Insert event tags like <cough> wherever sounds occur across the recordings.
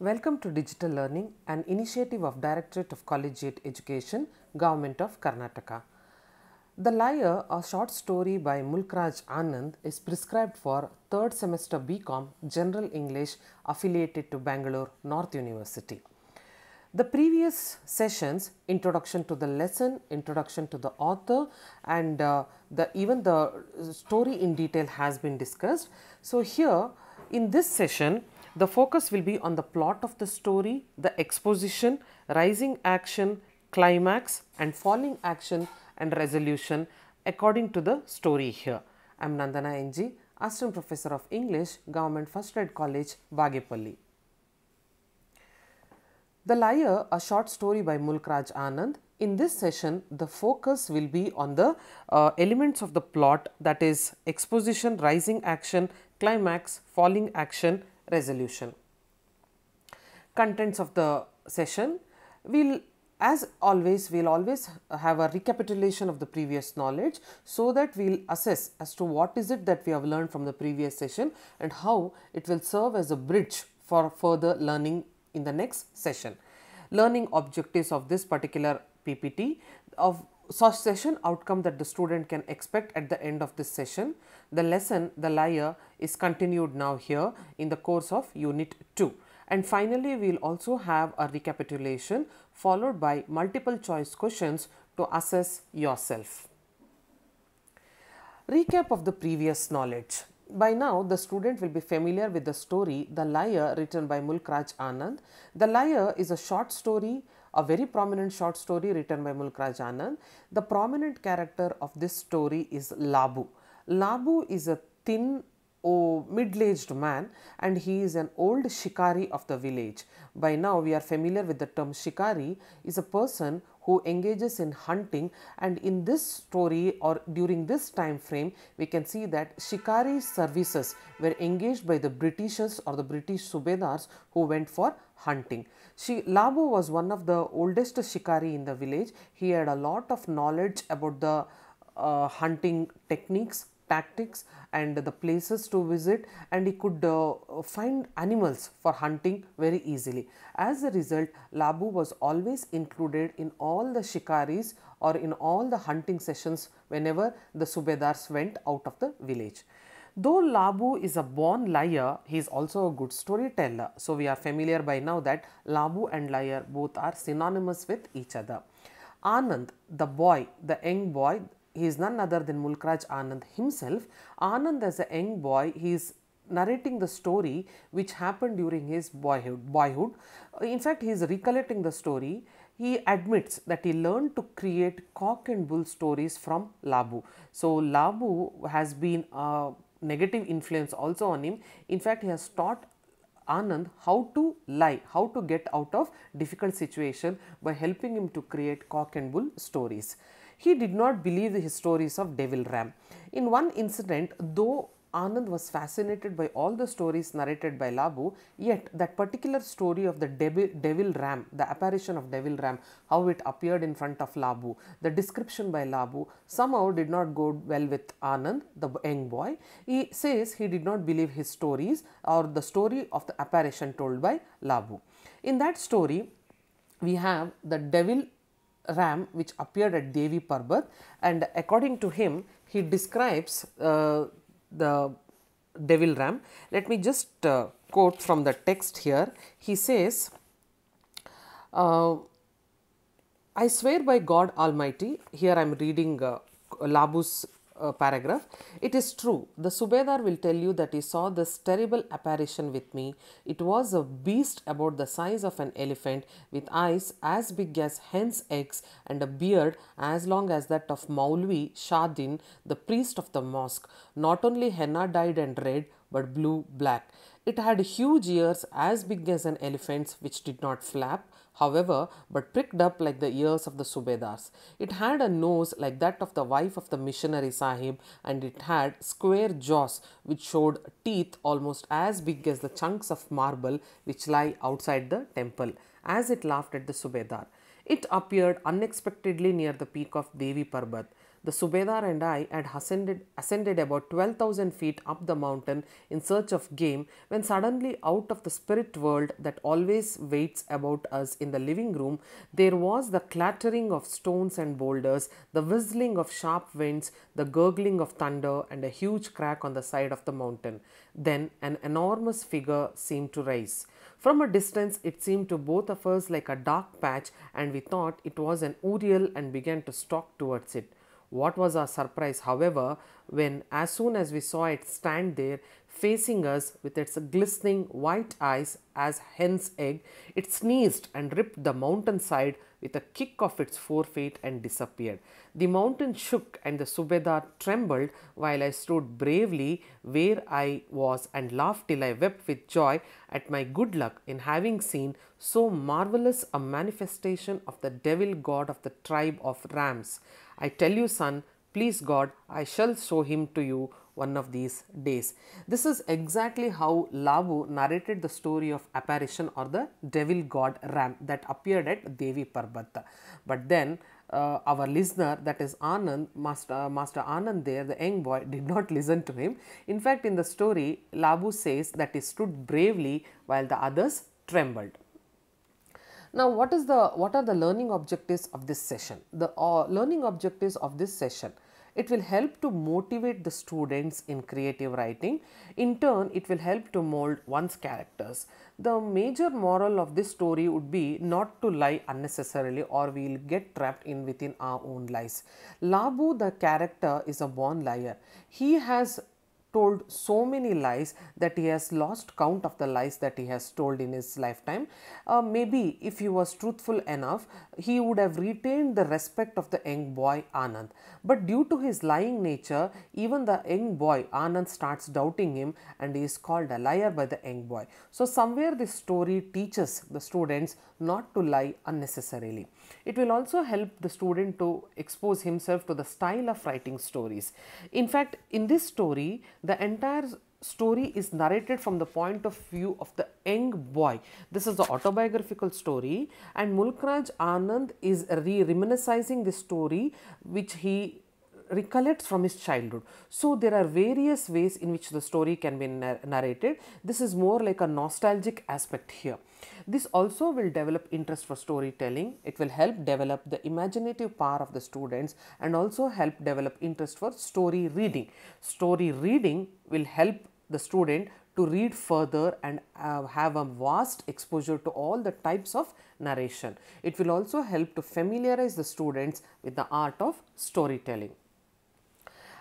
Welcome to Digital Learning, an initiative of Directorate of Collegiate Education, Government of Karnataka. The Liar, a short story by Mulk Raj Anand, is prescribed for third semester BCom General English affiliated to Bangalore North University. The previous sessions, introduction to the lesson, introduction to the author, and uh, the even the story in detail has been discussed. So here in this session, the focus will be on the plot of the story, the exposition, rising action, climax, and falling action and resolution according to the story here. I am Nandana NG, Assistant Professor of English, Government First Grade College, Bagepalli. The Liar, a short story by Mulk Raj Anand. In this session, the focus will be on the uh, elements of the plot that is exposition, rising action, climax, falling action, resolution. Contents of the session We will as always we will always have a recapitulation of the previous knowledge so that we will assess as to what is it that we have learned from the previous session and how it will serve as a bridge for further learning in the next session. Learning objectives of this particular PPT of such session outcome that the student can expect at the end of this session. The lesson the liar is continued now here in the course of unit 2 and finally we will also have a recapitulation followed by multiple choice questions to assess yourself. Recap of the previous knowledge. By now, the student will be familiar with the story The Liar written by Mulk Raj Anand. The Liar is a short story, a very prominent short story written by Mulk Raj Anand. The prominent character of this story is Labu. Labu is a thin oh, middle-aged man and he is an old shikari of the village. By now we are familiar with the term shikari is a person who engages in hunting and in this story or during this time frame we can see that shikari services were engaged by the Britishers or the British subedars who went for hunting. She, Labu was one of the oldest shikari in the village. He had a lot of knowledge about the uh, hunting techniques, tactics and the places to visit and he could uh, find animals for hunting very easily. As a result, Labu was always included in all the shikaris or in all the hunting sessions whenever the Subedars went out of the village. Though Labu is a born liar, he is also a good storyteller. So, we are familiar by now that Labu and liar both are synonymous with each other. Anand, the boy, the young boy, he is none other than Mulk Raj Anand himself. Anand as a young boy, he is narrating the story which happened during his boyhood. boyhood. In fact, he is recollecting the story. He admits that he learned to create cock and bull stories from Labu. So, Labu has been a negative influence also on him. In fact, he has taught Anand how to lie, how to get out of difficult situation by helping him to create cock and bull stories. He did not believe the stories of Devil Ram. In one incident, though Anand was fascinated by all the stories narrated by Labu, yet that particular story of the devil, devil ram, the apparition of devil ram, how it appeared in front of Labu, the description by Labu somehow did not go well with Anand, the young boy. He says he did not believe his stories or the story of the apparition told by Labu. In that story, we have the devil ram which appeared at Devi Parbat and according to him, he describes uh, the devil ram. Let me just uh, quote from the text here. He says, uh, I swear by God Almighty, here I am reading uh, Labu's uh, paragraph. It is true, the Subedar will tell you that he saw this terrible apparition with me. It was a beast about the size of an elephant with eyes as big as hen's eggs and a beard as long as that of Maulvi Shadin, the priest of the mosque. Not only henna dyed and red, but blue black. It had huge ears as big as an elephant's, which did not flap, however, but pricked up like the ears of the Subedars. It had a nose like that of the wife of the missionary Sahib, and it had square jaws which showed teeth almost as big as the chunks of marble which lie outside the temple, as it laughed at the Subedar. It appeared unexpectedly near the peak of Devi Parbat. The Subedar and I had ascended, ascended about 12,000 feet up the mountain in search of game when suddenly out of the spirit world that always waits about us in the living room, there was the clattering of stones and boulders, the whistling of sharp winds, the gurgling of thunder, and a huge crack on the side of the mountain. Then an enormous figure seemed to rise. From a distance, it seemed to both of us like a dark patch, and we thought it was an urial and began to stalk towards it. What was our surprise, however, when as soon as we saw it stand there facing us with its glistening white eyes as hen's egg, it sneezed and ripped the mountain side with a kick of its forefeet and disappeared. The mountain shook and the Subedar trembled while I stood bravely where I was and laughed till I wept with joy at my good luck in having seen so marvelous a manifestation of the devil god of the tribe of Rams. I tell you, son, please God, I shall show him to you one of these days. This is exactly how Labu narrated the story of apparition or the devil god Ram that appeared at Devi Parbat. But then uh, our listener that is Anand, Master, Master Anand there, the young boy did not <laughs> listen to him. In fact, in the story, Labu says that he stood bravely while the others trembled. Now, what is the what are the learning objectives of this session? The uh, learning objectives of this session it will help to motivate the students in creative writing. In turn, it will help to mold one's characters. The major moral of this story would be not to lie unnecessarily or we will get trapped in within our own lies. Labu, the character, is a born liar. He has told so many lies that he has lost count of the lies that he has told in his lifetime. Uh, maybe if he was truthful enough, he would have retained the respect of the young boy Anand. But due to his lying nature, even the young boy Anand starts doubting him and he is called a liar by the young boy. So, somewhere this story teaches the students not to lie unnecessarily. It will also help the student to expose himself to the style of writing stories. In fact, in this story, the entire story is narrated from the point of view of the young boy. This is the autobiographical story and Mulk Raj Anand is re reminiscing the story which he recollects from his childhood. So, there are various ways in which the story can be narrated. This is more like a nostalgic aspect here. This also will develop interest for storytelling. It will help develop the imaginative power of the students and also help develop interest for story reading. Story reading will help the student to read further and uh, have a vast exposure to all the types of narration. It will also help to familiarize the students with the art of storytelling.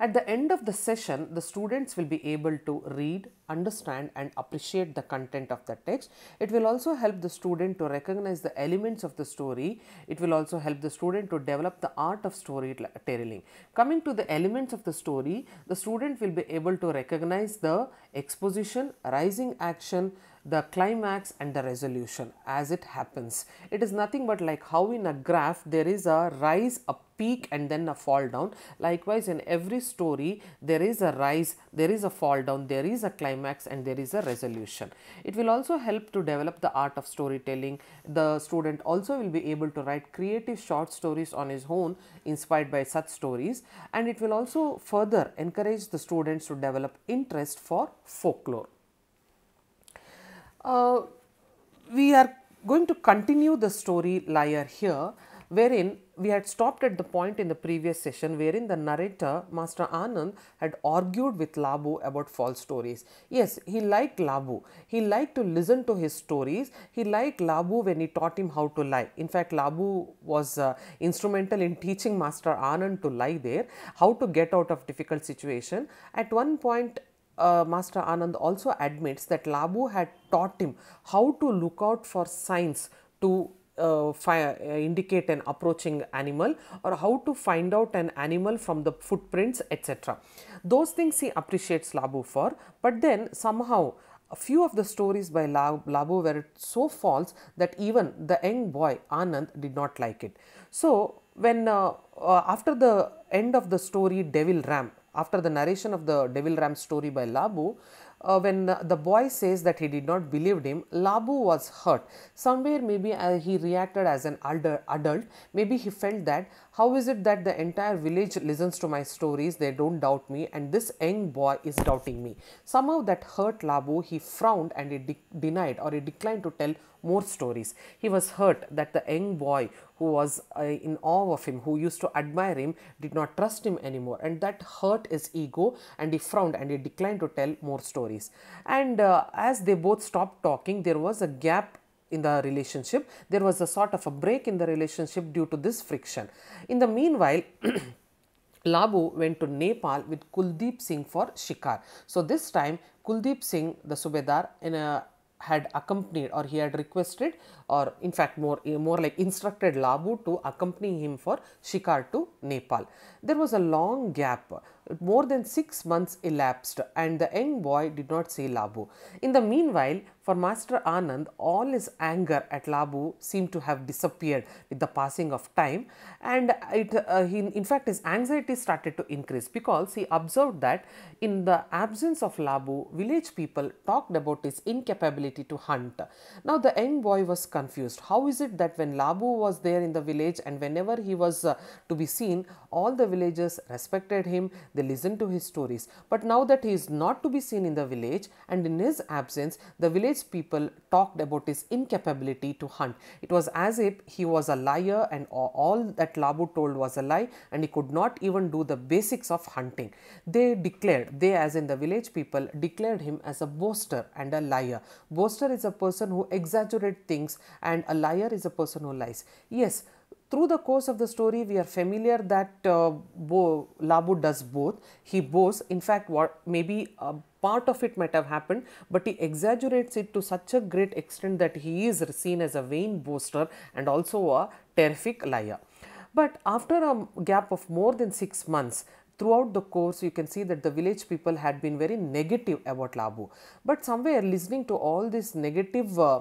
At the end of the session, the students will be able to read, understand and appreciate the content of the text. It will also help the student to recognize the elements of the story. It will also help the student to develop the art of storytelling. Coming to the elements of the story, the student will be able to recognize the exposition, rising action, the climax and the resolution as it happens. It is nothing but like how in a graph there is a rise, a peak and then a fall down. Likewise, in every story there is a rise, there is a fall down, there is a climax and there is a resolution. It will also help to develop the art of storytelling. The student also will be able to write creative short stories on his own inspired by such stories and it will also further encourage the students to develop interest for folklore. Uh, we are going to continue the story liar here wherein we had stopped at the point in the previous session wherein the narrator Master Anand had argued with Labu about false stories. Yes, he liked Labu. He liked to listen to his stories. He liked Labu when he taught him how to lie. In fact, Labu was uh, instrumental in teaching Master Anand to lie there, how to get out of difficult situation. At one point, uh, Master Anand also admits that Labu had taught him how to look out for signs to uh, uh, indicate an approaching animal or how to find out an animal from the footprints etc. Those things he appreciates Labu for, but then somehow a few of the stories by Labu were so false that even the young boy Anand did not like it. So, when uh, uh after the end of the story Devil Ram after the narration of the Devil Ram story by Labu, uh, when the boy says that he did not believe him, Labu was hurt. Somewhere maybe uh, he reacted as an adult. Maybe he felt that how is it that the entire village listens to my stories, they don't doubt me and this young boy is doubting me. Somehow that hurt Labu, he frowned and he de denied or he declined to tell more stories. He was hurt that the young boy who was uh, in awe of him, who used to admire him, did not trust him anymore. And that hurt his ego and he frowned and he declined to tell more stories. And uh, as they both stopped talking, there was a gap in the relationship. There was a sort of a break in the relationship due to this friction. In the meanwhile, <clears throat> Labu went to Nepal with Kuldeep Singh for shikar. So this time Kuldeep Singh, the Subedar, in a had accompanied or he had requested or in fact more eh, more like instructed Labu to accompany him for shikar to Nepal. There was a long gap more than 6 months elapsed and the young boy did not see Labu. In the meanwhile for Master Anand all his anger at Labu seemed to have disappeared with the passing of time and it uh, he, in fact his anxiety started to increase because he observed that in the absence of Labu village people talked about his incapability to hunt. Now the young boy was confused. How is it that when Labu was there in the village and whenever he was uh, to be seen, all the villagers respected him, they listened to his stories. But now that he is not to be seen in the village and in his absence, the village people talked about his incapability to hunt. It was as if he was a liar and all that Labu told was a lie and he could not even do the basics of hunting. They declared, they as in the village people declared him as a boaster and a liar. Boaster is a person who exaggerates things and a liar is a person who lies. Yes, through the course of the story, we are familiar that uh, Bo, Labu does both. He boasts, in fact, what maybe a part of it might have happened, but he exaggerates it to such a great extent that he is seen as a vain boaster and also a terrific liar. But after a gap of more than six months, throughout the course you can see that the village people had been very negative about Labu. But somewhere listening to all this negative uh,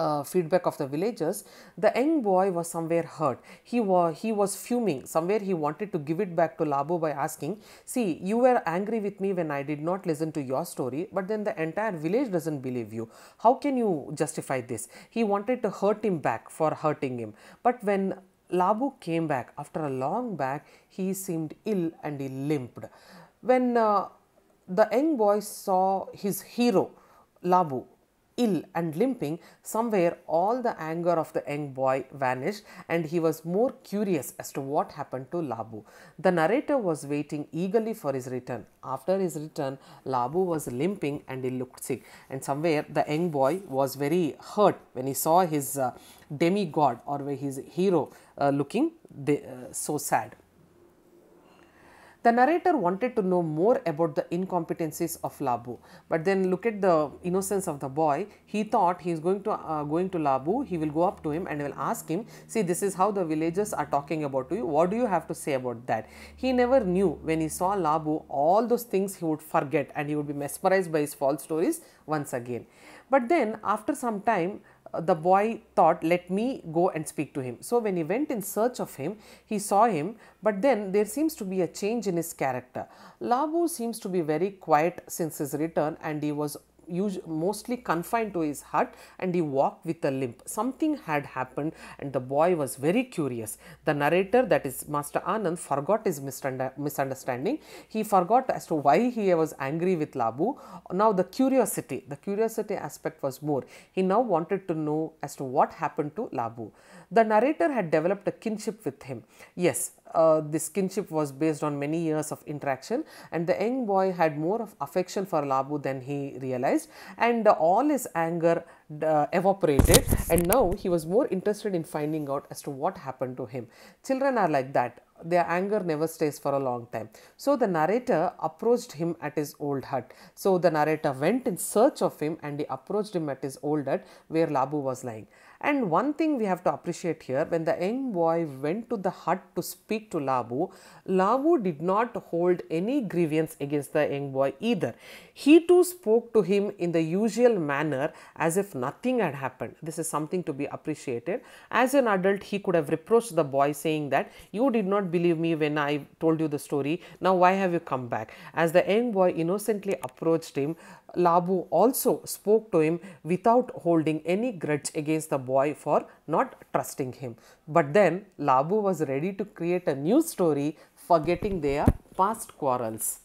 uh, feedback of the villagers, the young boy was somewhere hurt. He was, he was fuming. Somewhere he wanted to give it back to Labu by asking, See, you were angry with me when I did not listen to your story, but then the entire village doesn't believe you. How can you justify this? He wanted to hurt him back for hurting him. But when Labu came back after a long back, he seemed ill and he limped. When uh, the young boy saw his hero, Labu, ill and limping, somewhere all the anger of the young boy vanished and he was more curious as to what happened to Labu. The narrator was waiting eagerly for his return. After his return, Labu was limping and he looked sick and somewhere the young boy was very hurt when he saw his uh, demigod or his hero uh, looking uh, so sad. The narrator wanted to know more about the incompetencies of Labu, but then look at the innocence of the boy. He thought he is going to uh, going to Labu. He will go up to him and will ask him, "See, this is how the villagers are talking about you. What do you have to say about that?" He never knew when he saw Labu all those things he would forget and he would be mesmerized by his false stories once again. But then after some time, the boy thought, let me go and speak to him. So, when he went in search of him, he saw him, but then there seems to be a change in his character. Labu seems to be very quiet since his return and he was mostly confined to his hut and he walked with a limp. Something had happened and the boy was very curious. The narrator that is Master Anand forgot his misunderstanding. He forgot as to why he was angry with Labu. Now the curiosity, the curiosity aspect was more. He now wanted to know as to what happened to Labu. The narrator had developed a kinship with him. Yes, uh, this kinship was based on many years of interaction and the young boy had more of affection for Labu than he realized and uh, all his anger uh, evaporated and now he was more interested in finding out as to what happened to him. Children are like that their anger never stays for a long time. So the narrator approached him at his old hut. So the narrator went in search of him and he approached him at his old hut where Labu was lying. And one thing we have to appreciate here when the young boy went to the hut to speak to Labu, Labu did not hold any grievance against the young boy either. He too spoke to him in the usual manner as if nothing had happened. This is something to be appreciated. As an adult, he could have reproached the boy saying that you did not believe me when I told you the story. Now, why have you come back? As the young boy innocently approached him, Labu also spoke to him without holding any grudge against the boy for not trusting him. But then Labu was ready to create a new story, forgetting their past quarrels.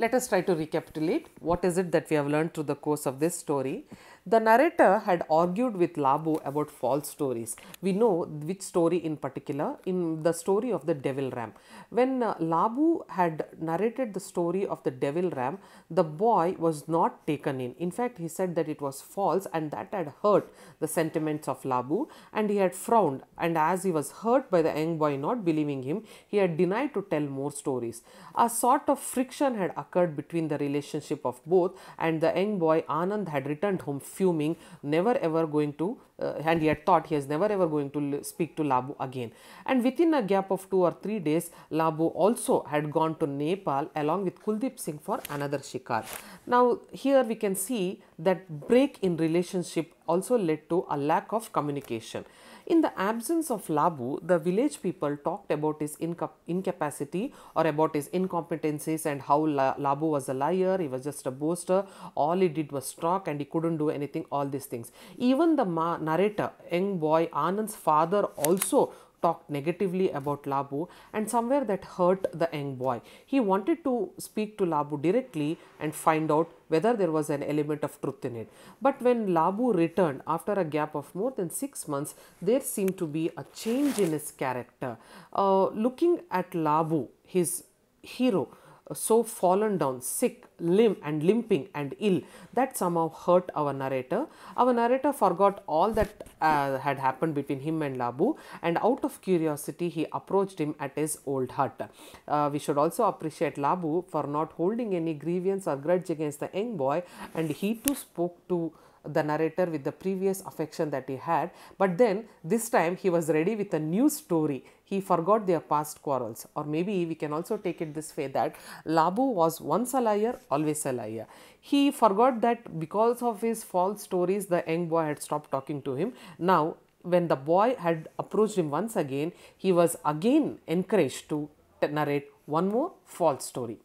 Let us try to recapitulate what is it that we have learned through the course of this story. The narrator had argued with Labu about false stories. We know which story in particular, in the story of the devil ram. When uh, Labu had narrated the story of the devil ram, the boy was not taken in. In fact, he said that it was false and that had hurt the sentiments of Labu and he had frowned. And as he was hurt by the young boy not believing him, he had denied to tell more stories. A sort of friction had occurred between the relationship of both and the young boy Anand had returned home fuming, never ever going to, uh, and he had thought he is never ever going to speak to Labu again. And within a gap of two or three days, Labu also had gone to Nepal along with Kuldeep Singh for another shikar. Now, here we can see that break in relationship also led to a lack of communication. In the absence of Labu, the village people talked about his incapacity or about his incompetencies and how La Labu was a liar, he was just a boaster, all he did was talk and he couldn't do anything, all these things. Even the narrator, young boy Anand's father also talked negatively about Labu and somewhere that hurt the young boy. He wanted to speak to Labu directly and find out whether there was an element of truth in it. But when Labu returned after a gap of more than six months, there seemed to be a change in his character. Uh, looking at Labu, his hero, so fallen down, sick, limp and limping and ill that somehow hurt our narrator. Our narrator forgot all that uh, had happened between him and Labu and out of curiosity he approached him at his old hut. Uh, we should also appreciate Labu for not holding any grievance or grudge against the young boy and he too spoke to the narrator with the previous affection that he had. But then this time he was ready with a new story. He forgot their past quarrels. Or maybe we can also take it this way that labu was once a liar always a liar. He forgot that because of his false stories the young boy had stopped talking to him. Now when the boy had approached him once again he was again encouraged to narrate one more false story.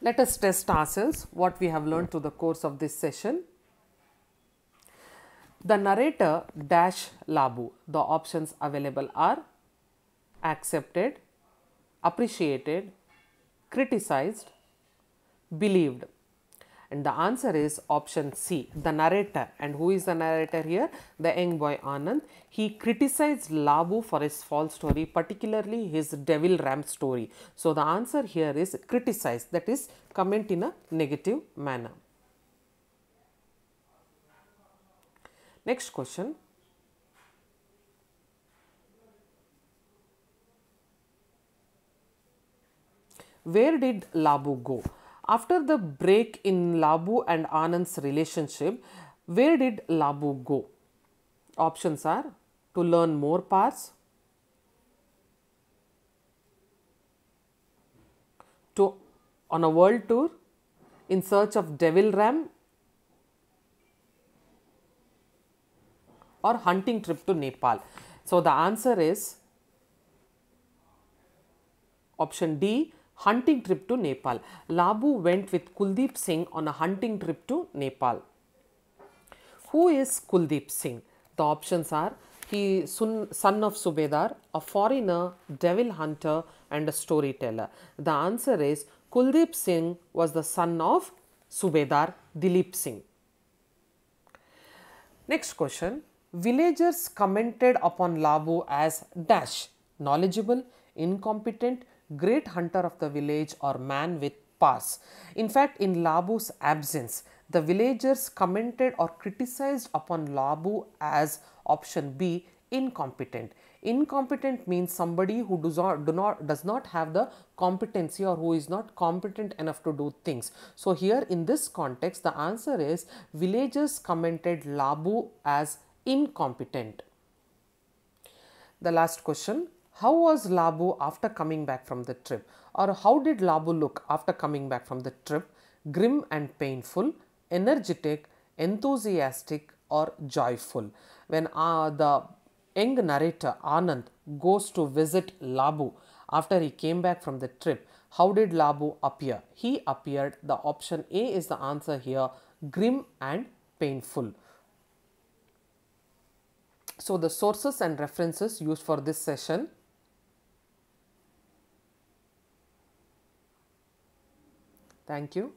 Let us test ourselves what we have learned through the course of this session the narrator dash Labu. The options available are accepted, appreciated, criticized, believed. And the answer is option C, the narrator. And who is the narrator here? The young boy Anand. He criticized Labu for his false story, particularly his devil ram story. So the answer here is criticized, that is comment in a negative manner. Next question. Where did Labu go? After the break in Labu and Anand's relationship, where did Labu go? Options are to learn more parts, to on a world tour, in search of Devil Ram or hunting trip to Nepal? So, the answer is option D hunting trip to Nepal. Labu went with Kuldeep Singh on a hunting trip to Nepal. Who is Kuldeep Singh? The options are he son of Subedar, a foreigner, devil hunter and a storyteller. The answer is Kuldeep Singh was the son of Subedar Dilip Singh. Next question villagers commented upon Labu as dash, knowledgeable, incompetent, great hunter of the village or man with pass. In fact, in Labu's absence, the villagers commented or criticized upon Labu as option B, incompetent. Incompetent means somebody who does not, do not, does not have the competency or who is not competent enough to do things. So, here in this context, the answer is villagers commented Labu as incompetent. The last question How was Labu after coming back from the trip? Or how did Labu look after coming back from the trip? Grim and painful, energetic, enthusiastic, or joyful? When uh, the young narrator Anand goes to visit Labu after he came back from the trip, How did Labu appear? He appeared, the option A is the answer here, grim and painful. So, the sources and references used for this session Thank you.